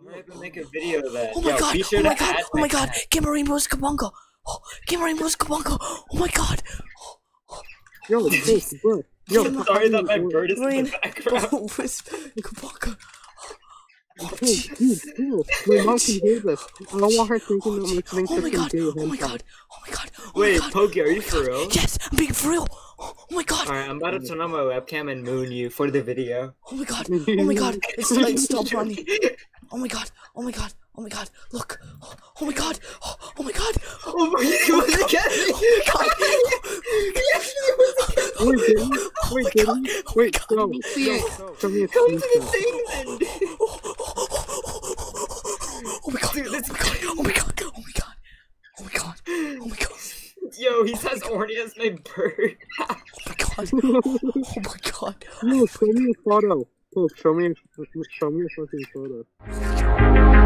I'm gonna make a video of that. Oh my Yo, god! Sure Oh my god! Oh my god! tag. Gamma Rainbow's Kabunga! Oh, Gamma Rainbow's Kabunga! Oh my god! Yo, this, bro. Yo, I'm sorry that my bird is in the background. Oh, where's Kabunga? Oh, Hey, dude, chill. My mom can hear this. I don't want her thinking that I'm listening Oh to my some god! gay Oh my god! Oh my god! Oh Wait, my god! Pokey, are you for real? Yes, I'm being for real. Oh my god! Alright, I'm about to turn on my webcam and moon you for the video. Oh my god! Oh my god! It's like stop running. Oh my god! Oh my god! Oh my god! Look! Oh, oh my god! Oh, oh my god! Oh Oh my god, Oh my god! Wait? Wait, did god. he? Oh Wait, my god. no. Show me a Come to the screenshot. thing! Oh my god! Dude, this Oh my god! Oh my god! Oh my god! Oh my god! Oh my god! Yo, he's as horny as my bird. Oh my god! Oh my god! No, show me a photo. Ну, к чему я, к чему я смотрю, да.